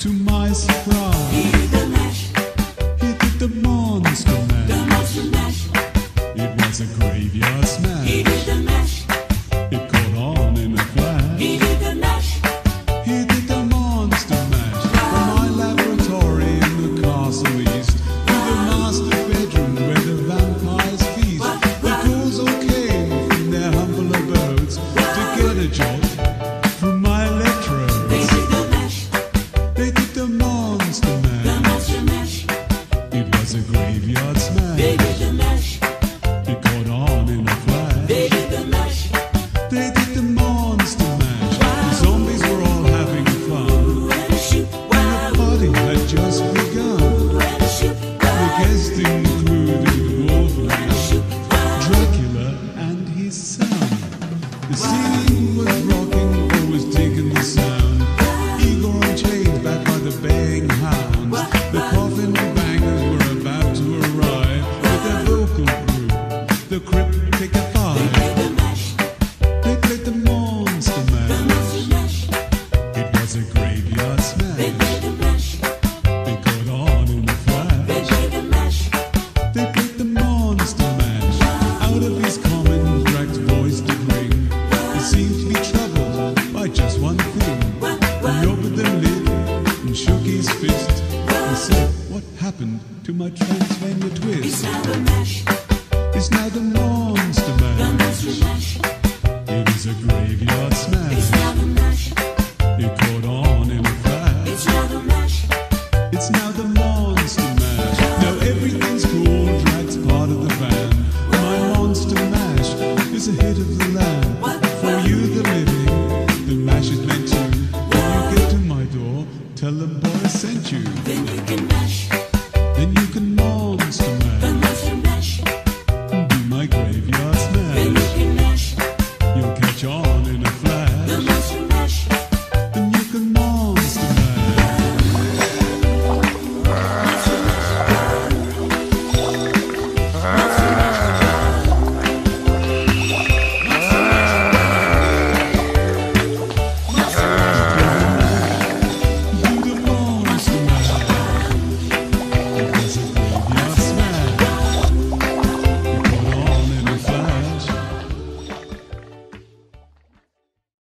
To my surprise, he did the mash. He did the monster mash. Graveyard They did the mash, It caught on in a flash. they did the mash. They did the monster mash. The zombies were all having fun. And shoot, The party had just begun. and shoot, The wow, guests included Wolfman, shoot, wow. Dracula, and his son. The scene was rocking, always digging the sound. Igor on chains, back by the baying hounds. The the Cryptic Five. They did the mash, They played the Monster the Mash. It was a graveyard They smash. the mash, They caught on in a they flash. the mash. They put the monster mash out of his common cracked voice to bring. He seemed to be troubled by just one thing. He opened the lid and shook his fist. He said, What happened to my Transylvania twist? It's now the monster mash. The. It is a graveyard smash. It's now the. It caught on in a flash. It's now the mash. It's now the monster mash. Now everything's cool, part of the band. My monster mash is a hit of the land.